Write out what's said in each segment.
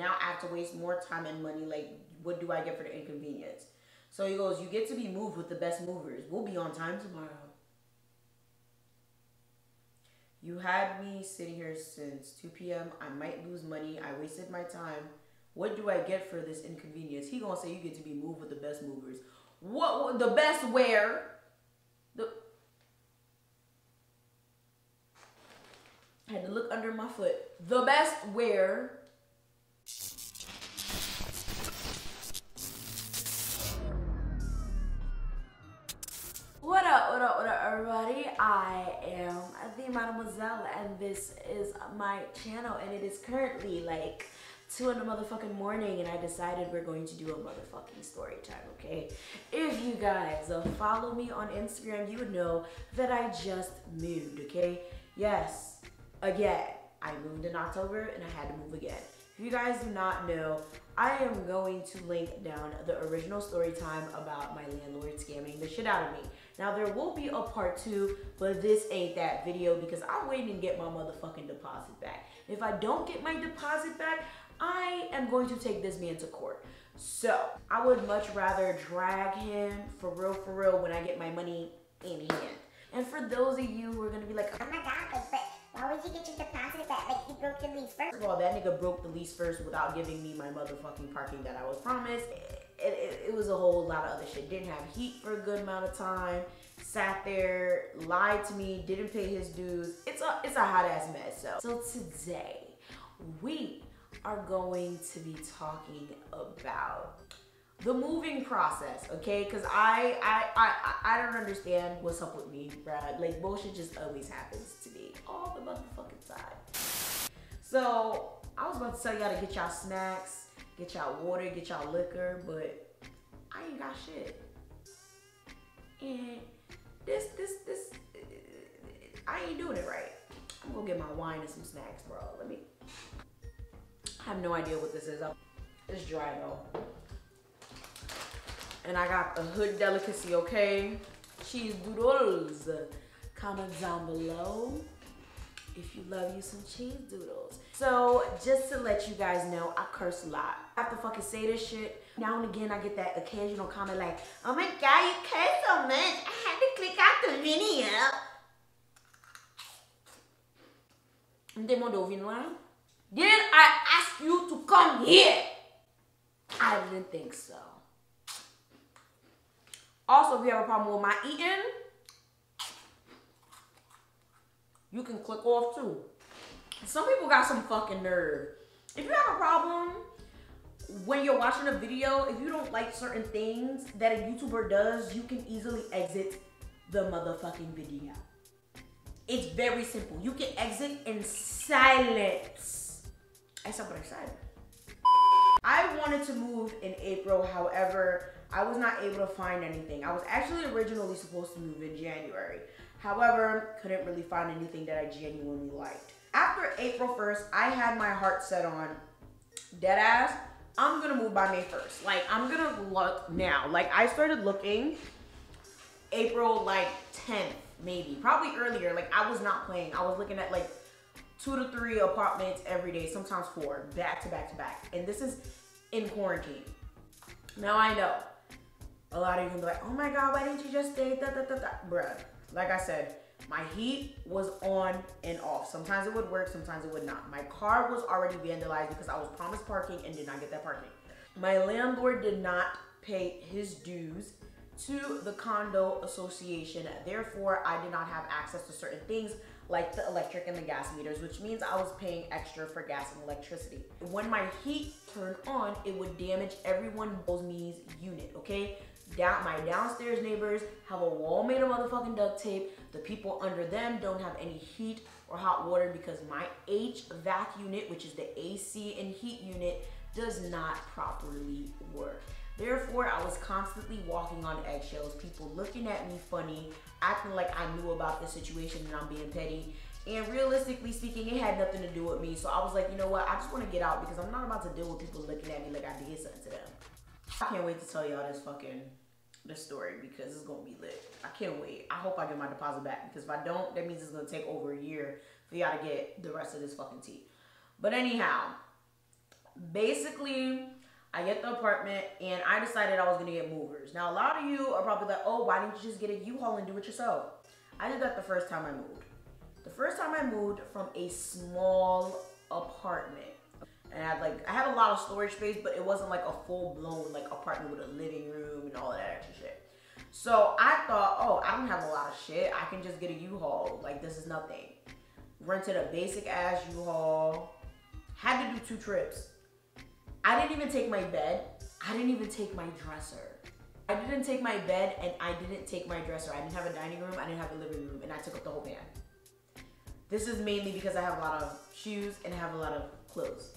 now I have to waste more time and money. Like, what do I get for the inconvenience? So he goes, You get to be moved with the best movers. We'll be on time tomorrow. You had me sitting here since 2 p.m. I might lose money. I wasted my time. What do I get for this inconvenience? He gonna say you get to be moved with the best movers. What the best where? The I had to look under my foot. The best where? What up, what up, what up, everybody? I am Thee Mademoiselle, and this is my channel, and it is currently like 2 in the motherfucking morning, and I decided we're going to do a motherfucking story time, okay? If you guys follow me on Instagram, you would know that I just moved, okay? Yes, again. I moved in October, and I had to move again. If you guys do not know, I am going to link down the original story time about my landlord scamming the shit out of me. Now there will be a part two, but this ain't that video because I'm waiting to get my motherfucking deposit back. If I don't get my deposit back, I am going to take this man to court. So I would much rather drag him for real, for real when I get my money in hand. And for those of you who are gonna be like, Oh my god, but, why would you get your deposit back? Like you broke the lease first. First of all, that nigga broke the lease first without giving me my motherfucking parking that I was promised. It, it, it, was a whole lot of other shit. Didn't have heat for a good amount of time. Sat there, lied to me, didn't pay his dues. It's a it's a hot ass mess. So so today we are going to be talking about the moving process, okay? Because I, I I I don't understand what's up with me, Brad. Like bullshit just always happens to me all the motherfucking time. So I was about to tell y'all to get y'all snacks, get y'all water, get y'all liquor, but I ain't got shit. And this this this I ain't doing it right. I'm gonna get my wine and some snacks, bro. Let me. I have no idea what this is. It's dry though. And I got the hood delicacy, okay? Cheese doodles. Comment down below if you love you some cheese doodles. So just to let you guys know, I curse a lot. I have to fucking say this shit. Now and again, I get that occasional comment like, oh my God, you curse so much. I had to click out the video. Ah? Didn't I ask you to come here? I didn't think so. Also, if you have a problem with my eating, you can click off too. Some people got some fucking nerve. If you have a problem when you're watching a video, if you don't like certain things that a YouTuber does, you can easily exit the motherfucking video. It's very simple. You can exit in silence. That's not what I said. I wanted to move in April, however, I was not able to find anything. I was actually originally supposed to move in January. However, couldn't really find anything that I genuinely liked. After April 1st, I had my heart set on dead ass. I'm gonna move by May 1st. Like, I'm gonna look now. Like, I started looking April like 10th, maybe. Probably earlier. Like, I was not playing. I was looking at like two to three apartments every day, sometimes four, back to back to back. And this is in quarantine. Now I know. A lot of you can be like, oh my God, why didn't you just stay? Da, da, da, da. Bruh, like I said, my heat was on and off. Sometimes it would work, sometimes it would not. My car was already vandalized because I was promised parking and did not get that parking. My landlord did not pay his dues to the condo association. Therefore, I did not have access to certain things like the electric and the gas meters, which means I was paying extra for gas and electricity. When my heat turned on, it would damage everyone me's unit, okay? Down, my downstairs neighbors have a wall made of motherfucking duct tape. The people under them don't have any heat or hot water because my HVAC unit, which is the AC and heat unit, does not properly work. Therefore, I was constantly walking on eggshells, people looking at me funny, acting like I knew about the situation and I'm being petty. And realistically speaking, it had nothing to do with me. So I was like, you know what? I just want to get out because I'm not about to deal with people looking at me like I did something to them. I can't wait to tell y'all this fucking this story because it's gonna be lit. I can't wait. I hope I get my deposit back because if I don't, that means it's gonna take over a year for y'all to get the rest of this fucking tea. But anyhow, Basically, I get the apartment and I decided I was gonna get movers. Now, a lot of you are probably like, oh, why didn't you just get a U-Haul and do it yourself? I did that the first time I moved. The first time I moved from a small apartment. And I had like I had a lot of storage space, but it wasn't like a full blown like apartment with a living room and all that extra shit. So I thought, oh, I don't have a lot of shit. I can just get a U-Haul. Like this is nothing. Rented a basic ass U-Haul. Had to do two trips. I didn't even take my bed. I didn't even take my dresser. I didn't take my bed and I didn't take my dresser. I didn't have a dining room. I didn't have a living room, and I took up the whole van. This is mainly because I have a lot of shoes and I have a lot of clothes.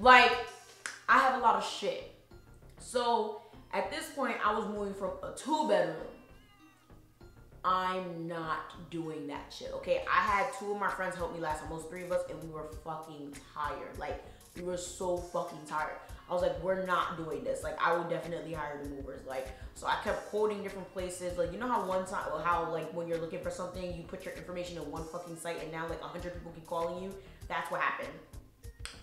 Like, I have a lot of shit. So at this point, I was moving from a two bedroom. I'm not doing that shit, okay? I had two of my friends help me last, almost three of us, and we were fucking tired. Like, we were so fucking tired. I was like, we're not doing this. Like, I would definitely hire the movers. Like, so I kept quoting different places. Like, you know how one time, how like when you're looking for something, you put your information in one fucking site, and now like a hundred people keep calling you. That's what happened.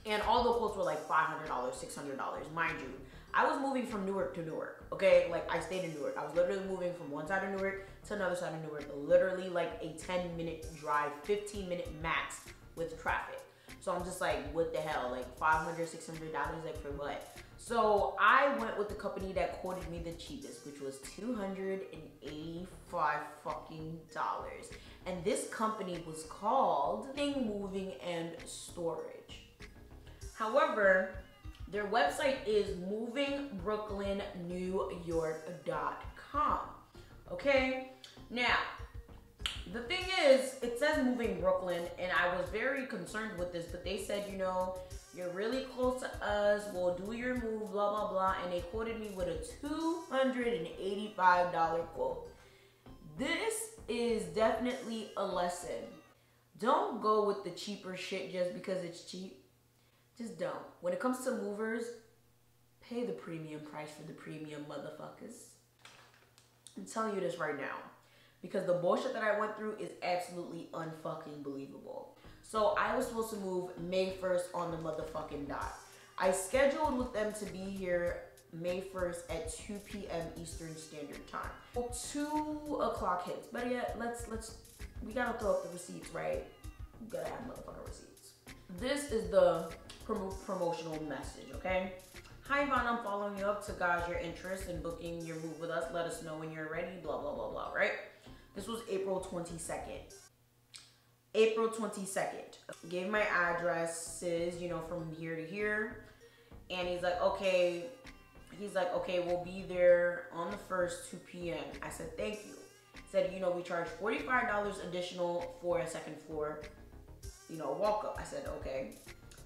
And all the quotes were like $500, $600, mind you. I was moving from Newark to Newark, okay? Like, I stayed in Newark. I was literally moving from one side of Newark to another side of Newark. Literally like a 10 minute drive, 15 minute max with traffic. So I'm just like, what the hell? Like $500, $600, like for what? So I went with the company that quoted me the cheapest, which was 285 fucking dollars. And this company was called Thing Moving and Storage. However, their website is movingbrooklynnewyork.com. Okay? Now, the thing is, it says moving Brooklyn, and I was very concerned with this, but they said, you know, you're really close to us, we'll do your move, blah, blah, blah, and they quoted me with a $285 quote. This is definitely a lesson. Don't go with the cheaper shit just because it's cheap just don't. When it comes to movers, pay the premium price for the premium motherfuckers. I'm telling you this right now. Because the bullshit that I went through is absolutely unfucking believable. So I was supposed to move May 1st on the motherfucking dot. I scheduled with them to be here May 1st at 2 p.m. Eastern Standard Time. Two o'clock hits. But yeah, let's let's we gotta throw up the receipts, right? We gotta have motherfucking receipts. This is the prom- promotional message, okay? Hi, Yvana, I'm following you up to gauge your interest in booking your move with us. Let us know when you're ready, blah, blah, blah, blah, right? This was April 22nd. April 22nd. Gave my addresses, you know, from here to here. And he's like, okay. He's like, okay, we'll be there on the 1st, 2 p.m. I said, thank you. Said, you know, we charge $45 additional for a second floor, you know, walk up. I said, okay.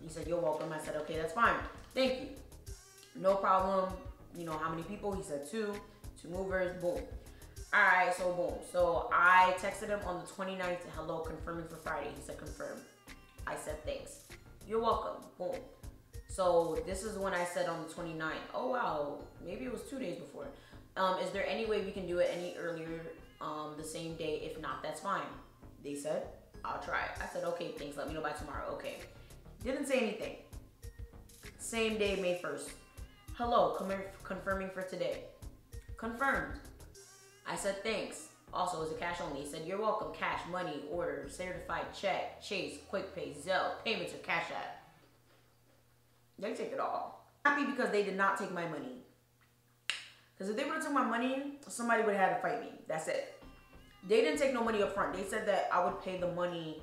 He said, You're welcome. I said, Okay, that's fine. Thank you. No problem. You know, how many people? He said, Two. Two movers. Boom. All right, so boom. So I texted him on the 29th, hello, confirming for Friday. He said, confirm. I said, thanks. You're welcome. Boom. So this is when I said on the 29th, oh wow, maybe it was two days before. Um, is there any way we can do it any earlier um, the same day? If not, that's fine. They said, I'll try. I said, okay, thanks. Let me know by tomorrow. Okay. Didn't say anything. Same day, May 1st. Hello, confirming for today. Confirmed. I said thanks. Also, is it cash only? He said, You're welcome. Cash, money, order, certified check, Chase, QuickPay, Zelle, payments, or Cash App. They take it all. Happy because they did not take my money. Because if they would have took my money, somebody would have had to fight me. That's it. They didn't take no money up front. They said that I would pay the money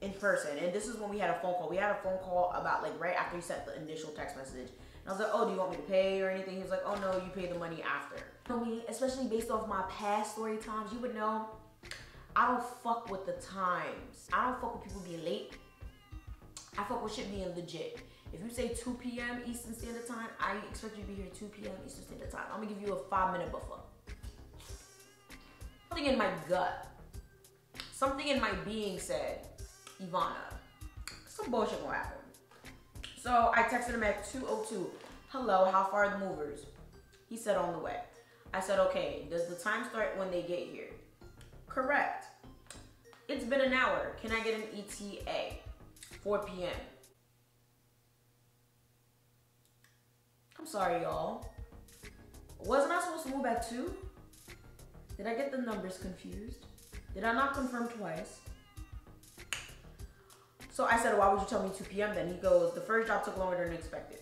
in person. And this is when we had a phone call. We had a phone call about like right after you sent the initial text message. And I was like, oh, do you want me to pay or anything? He was like, oh no, you pay the money after. Mean, especially based off my past story times, you would know I don't fuck with the times. I don't fuck with people being late. I fuck with shit being legit. If you say 2 p.m. Eastern Standard Time, I expect you to be here 2 p.m. Eastern Standard Time. I'm gonna give you a five minute buffer. Something in my gut, something in my being said, Yvana. Some bullshit will happen. So I texted him at 2.02, hello, how far are the movers? He said on the way. I said, okay, does the time start when they get here? Correct. It's been an hour. Can I get an ETA? 4 p.m. I'm sorry, y'all. Wasn't I supposed to move at 2? Did I get the numbers confused? Did I not confirm twice? So I said, why would you tell me 2 p.m. then? He goes, the first job took longer than expected.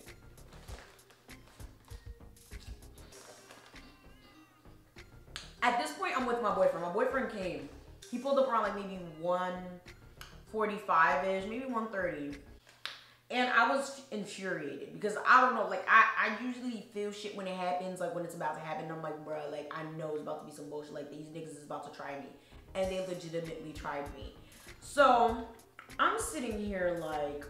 At this point, I'm with my boyfriend. My boyfriend came. He pulled up around like maybe 145-ish, maybe 130. And I was infuriated because I don't know, like I, I usually feel shit when it happens, like when it's about to happen. I'm like, bruh, like I know it's about to be some bullshit. Like these niggas is about to try me. And they legitimately tried me. So I'm sitting here like,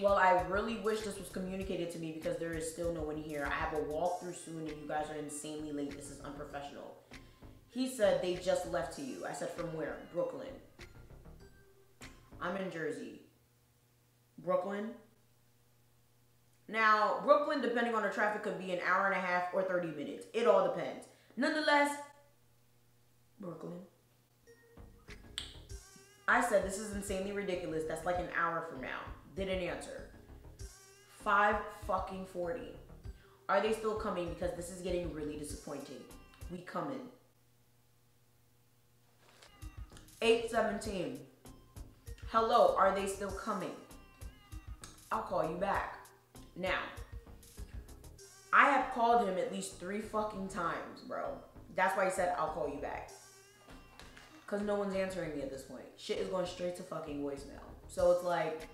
well, I really wish this was communicated to me because there is still no one here. I have a walkthrough soon and you guys are insanely late. This is unprofessional. He said they just left to you. I said, from where? Brooklyn. I'm in Jersey. Brooklyn. Now, Brooklyn, depending on the traffic, could be an hour and a half or 30 minutes. It all depends. Nonetheless, Brooklyn. I said, this is insanely ridiculous. That's like an hour from now. Didn't answer. 5 fucking 40. Are they still coming? Because this is getting really disappointing. We come coming. 817. Hello, are they still coming? I'll call you back. Now, I have called him at least three fucking times, bro. That's why he said, I'll call you back. Because no one's answering me at this point. Shit is going straight to fucking voicemail. So it's like,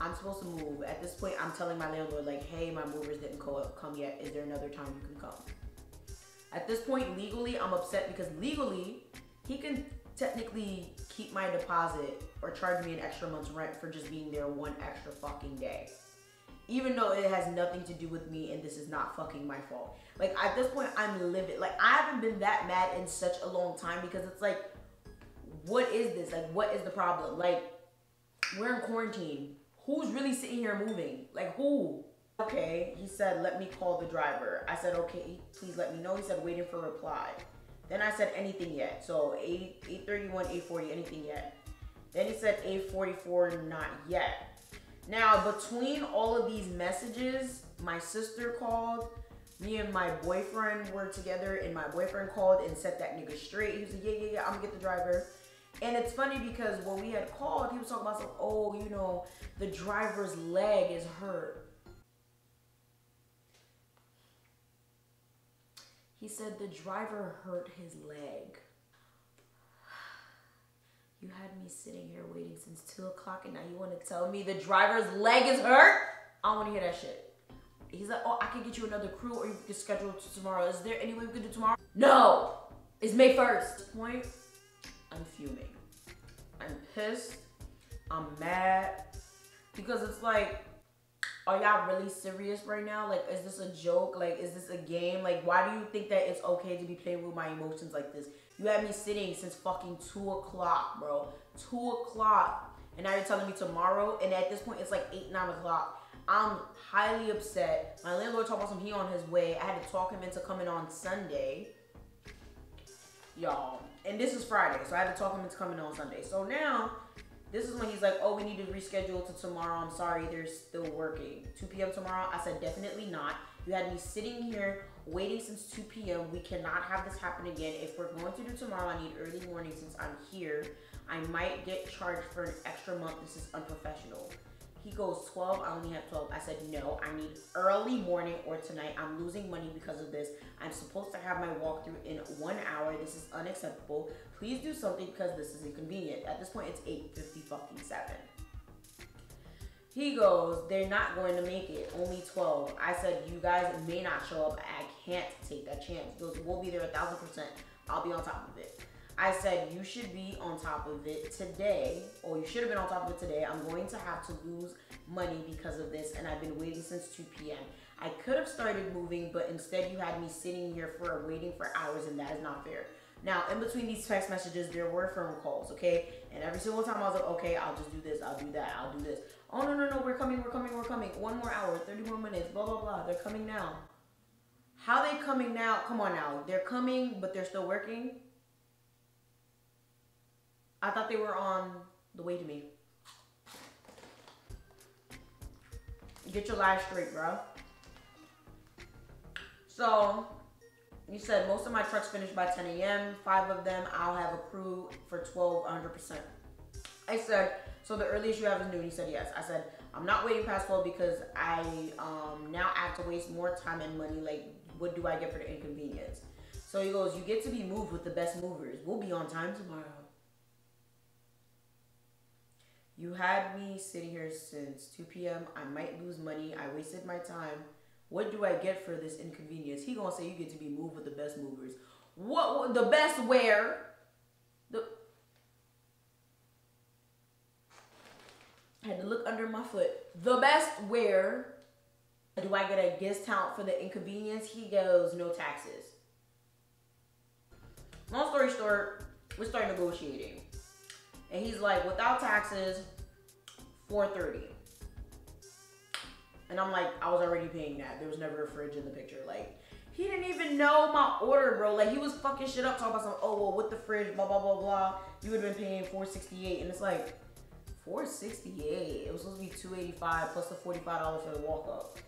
I'm supposed to move. At this point, I'm telling my landlord, like, hey, my movers didn't come yet. Is there another time you can come? At this point, legally, I'm upset because legally, he can technically keep my deposit or charge me an extra month's rent for just being there one extra fucking day. Even though it has nothing to do with me and this is not fucking my fault. Like at this point, I'm livid. Like I haven't been that mad in such a long time because it's like, what is this? Like, what is the problem? Like, we're in quarantine. Who's really sitting here moving? Like, who? Okay, he said, let me call the driver. I said, okay, please let me know. He said, waiting for a reply. Then I said, anything yet. So 8, 831, 840, anything yet. Then he said 844, not yet. Now, between all of these messages, my sister called, me and my boyfriend were together, and my boyfriend called and set that nigga straight. He was like, yeah, yeah, yeah, I'm gonna get the driver. And it's funny because when we had called, he was talking about oh, you know, the driver's leg is hurt. He said the driver hurt his leg. Me sitting here waiting since 2 o'clock and now you want to tell me the driver's leg is hurt? I don't want to hear that shit. He's like, oh, I can get you another crew or you can schedule to tomorrow. Is there any way we could do tomorrow? No! It's May 1st. Point, I'm fuming. I'm pissed. I'm mad. Because it's like, are y'all really serious right now? Like, is this a joke? Like, is this a game? Like, why do you think that it's okay to be playing with my emotions like this? You had me sitting since fucking 2 o'clock, bro. 2 o'clock. And now you're telling me tomorrow? And at this point, it's like 8, 9 o'clock. I'm highly upset. My landlord told me some he on his way. I had to talk him into coming on Sunday. Y'all. And this is Friday, so I had to talk him into coming on Sunday. So now, this is when he's like, oh, we need to reschedule to tomorrow. I'm sorry, they're still working. 2 p.m. tomorrow? I said, definitely not. You had me sitting here waiting since 2 p.m. We cannot have this happen again. If we're going to do tomorrow, I need early morning since I'm here. I might get charged for an extra month. This is unprofessional. He goes 12, I only have 12. I said, no, I need early morning or tonight. I'm losing money because of this. I'm supposed to have my walkthrough in one hour. This is unacceptable. Please do something because this is inconvenient. At this point, it's 8.50 fucking 7. He goes, they're not going to make it. Only 12. I said, you guys may not show up. I can't take that chance. He goes, we'll be there a thousand percent. I'll be on top of it. I said, you should be on top of it today, or you should have been on top of it today. I'm going to have to lose money because of this, and I've been waiting since 2 p.m. I could have started moving, but instead you had me sitting here for waiting for hours, and that is not fair. Now, in between these text messages, there were phone calls, okay? And every single time I was like, okay, I'll just do this, I'll do that, I'll do this. Oh, no, no, no, we're coming, we're coming, we're coming. One more hour, 30 more minutes, blah, blah, blah. They're coming now. How they coming now? Come on now. They're coming, but they're still working? I thought they were on the way to me. Get your life straight, bro. So, you said most of my trucks finish by 10 a.m. Five of them I'll have a crew for 12, 100%. I said, so the earliest you have is noon. He said yes. I said, I'm not waiting past 12 because I um, now have to waste more time and money. Like, what do I get for the inconvenience? So he goes, you get to be moved with the best movers. We'll be on time tomorrow. You had me sitting here since 2 p.m. I might lose money. I wasted my time. What do I get for this inconvenience? He gonna say you get to be moved with the best movers. What the best where? Had to look under my foot. The best where do I get a discount for the inconvenience? He goes, no taxes. Long story short, we start negotiating. And he's like, without taxes, 430. And I'm like, I was already paying that. There was never a fridge in the picture. Like, he didn't even know my order, bro. Like, he was fucking shit up talking about some, oh, well, with the fridge, blah, blah, blah, blah. You would have been paying 468 And it's like, 468 It was supposed to be 285 plus the $45 for the walk up.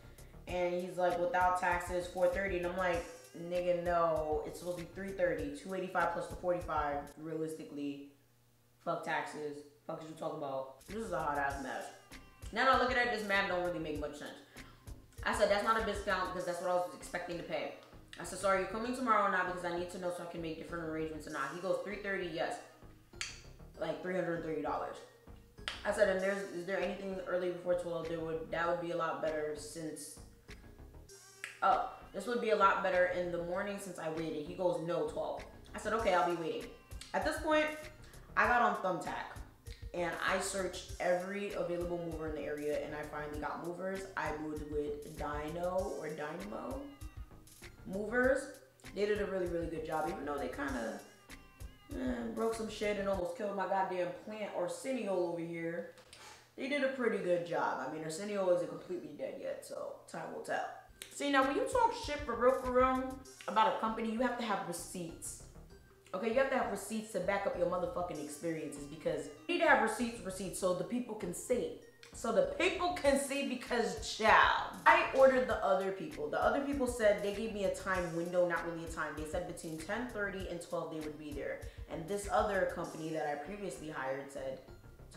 And he's like, without taxes, 430 And I'm like, nigga, no. It's supposed to be 330 285 plus the 45 Realistically, fuck taxes. Fuck is you talking about? This is a hot ass mess. Now that I look at it, this map don't really make much sense. I said, that's not a discount because that's what I was expecting to pay. I said, so are you coming tomorrow or not? Because I need to know so I can make different arrangements or not. He goes, 330 yes. Like $330. I said, and there's is there anything early before 12? There would that would be a lot better since oh, this would be a lot better in the morning since I waited. He goes, no, 12. I said, okay, I'll be waiting. At this point, I got on Thumbtack and I searched every available mover in the area and I finally got movers. I moved with Dino or Dynamo movers. They did a really, really good job, even though they kind of eh, broke some shit and almost killed my goddamn plant Arsenio over here. They did a pretty good job. I mean, Arsenio isn't completely dead yet, so time will tell. See, now when you talk shit for real, for real about a company, you have to have receipts. Okay, you have to have receipts to back up your motherfucking experiences because you need to have receipts, receipts, so the people can see. So the people can see because child. I ordered the other people. The other people said they gave me a time window, not really a time. They said between 10:30 and 12 they would be there. And this other company that I previously hired said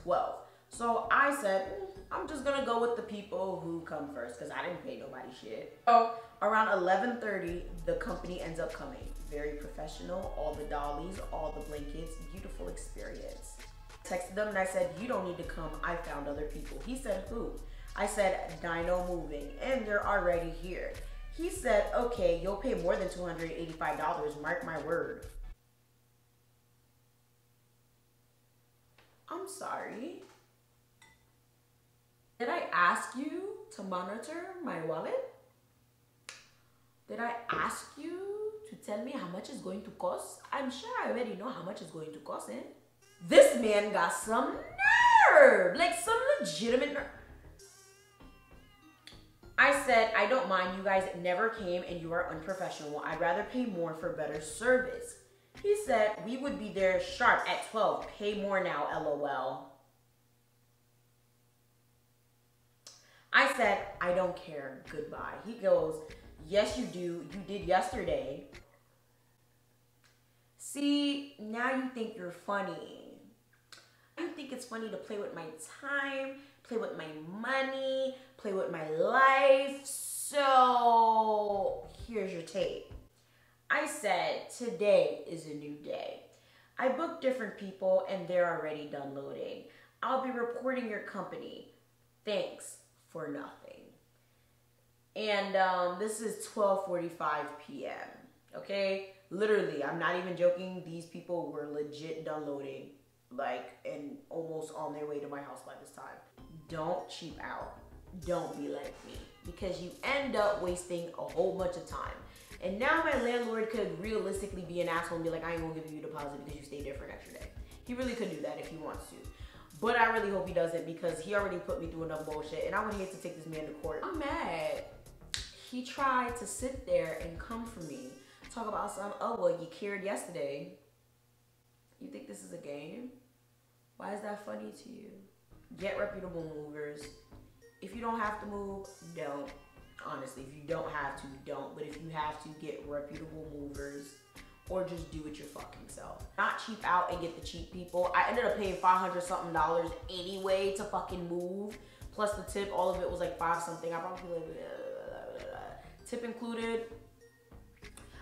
12. So I said, mm, I'm just gonna go with the people who come first because I didn't pay nobody shit. So around 11:30, the company ends up coming very professional. All the dollies, all the blankets, beautiful experience. Texted them and I said, you don't need to come. I found other people. He said, who? I said, Dino Moving, and they're already here. He said, okay, you'll pay more than $285, mark my word. I'm sorry. Did I ask you to monitor my wallet? Did I ask you to tell me how much it's going to cost? I'm sure I already know how much it's going to cost, eh? This man got some nerve, like some legitimate nerve. I said, I don't mind. You guys never came and you are unprofessional. I'd rather pay more for better service. He said, we would be there sharp at 12. Pay more now, lol. I said, I don't care. Goodbye. He goes, Yes, you do. You did yesterday. See, now you think you're funny. You think it's funny to play with my time, play with my money, play with my life. So here's your tape. I said today is a new day. I booked different people and they're already done loading. I'll be reporting your company. Thanks for nothing. And um, this is 12:45 p.m. Okay, literally, I'm not even joking. These people were legit downloading, like, and almost on their way to my house by this time. Don't cheap out. Don't be like me because you end up wasting a whole bunch of time. And now my landlord could realistically be an asshole and be like, I ain't gonna give you a deposit because you stayed there for an extra day. He really could do that if he wants to. But I really hope he doesn't because he already put me through enough bullshit and I would hate to take this man to court. I'm mad he tried to sit there and come for me, talk about some, oh, well, you cared yesterday. You think this is a game? Why is that funny to you? Get reputable movers. If you don't have to move, don't. Honestly, if you don't have to, don't. But if you have to, get reputable movers or just do it your fucking self. Not cheap out and get the cheap people. I ended up paying 500 something dollars anyway to fucking move. Plus the tip, all of it was like five something. I probably like, uh, tip included,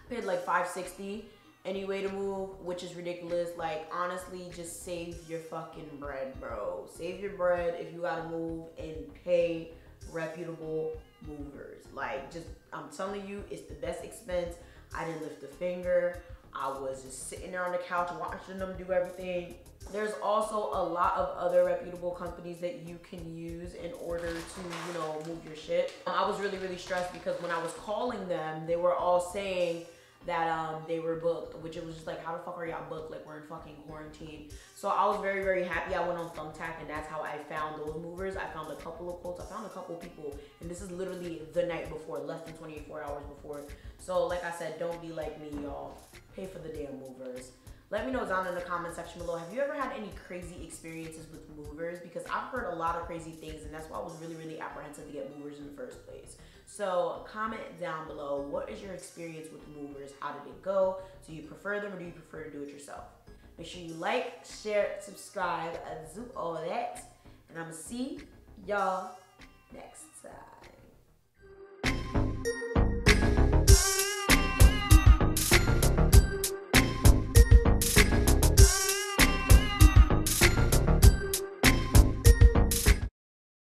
paid like 560 anyway to move, which is ridiculous. Like honestly, just save your fucking bread, bro. Save your bread if you gotta move and pay reputable movers. Like just I'm telling you, it's the best expense. I didn't lift a finger. I was just sitting there on the couch watching them do everything. There's also a lot of other reputable companies that you can use in order to, you know, move your shit. I was really, really stressed because when I was calling them, they were all saying that um they were booked, which it was just like, how the fuck are y'all booked? Like we're in fucking quarantine. So I was very, very happy. I went on Thumbtack and that's how I found those movers. I found a couple of quotes. I found a couple of people, and this is literally the night before, less than 24 hours before. So like I said, don't be like me, y'all. Pay for the damn movers. Let me know down in the comment section below. Have you ever had any crazy experiences with movers? Because I've heard a lot of crazy things, and that's why I was really, really apprehensive to get movers in the first place. So comment down below. What is your experience with movers? How did it go? Do you prefer them or do you prefer to do it yourself? Make sure you like, share, subscribe, and do all that. And I'm to see y'all next time.